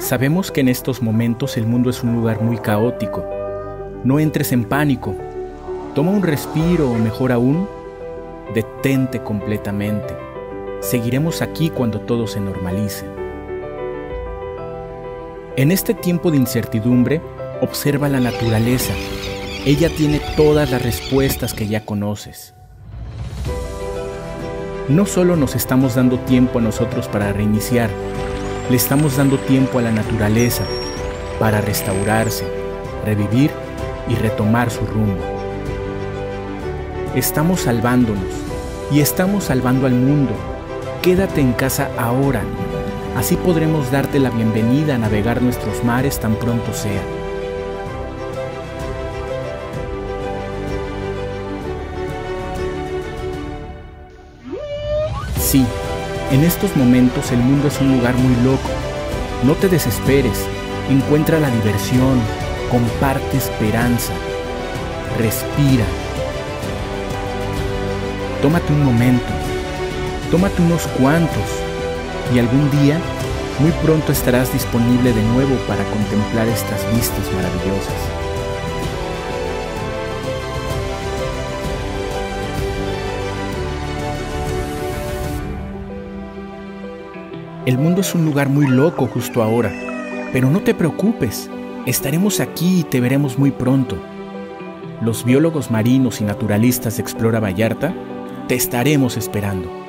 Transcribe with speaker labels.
Speaker 1: Sabemos que en estos momentos el mundo es un lugar muy caótico. No entres en pánico. Toma un respiro o mejor aún, detente completamente. Seguiremos aquí cuando todo se normalice. En este tiempo de incertidumbre, observa la naturaleza. Ella tiene todas las respuestas que ya conoces. No solo nos estamos dando tiempo a nosotros para reiniciar, le estamos dando tiempo a la naturaleza para restaurarse, revivir y retomar su rumbo. Estamos salvándonos y estamos salvando al mundo. Quédate en casa ahora. Así podremos darte la bienvenida a navegar nuestros mares tan pronto sea. Sí, en estos momentos el mundo es un lugar muy loco. No te desesperes, encuentra la diversión, comparte esperanza, respira. Tómate un momento, tómate unos cuantos y algún día, muy pronto estarás disponible de nuevo para contemplar estas vistas maravillosas. El mundo es un lugar muy loco justo ahora, pero no te preocupes, estaremos aquí y te veremos muy pronto. Los biólogos marinos y naturalistas de Explora Vallarta te estaremos esperando.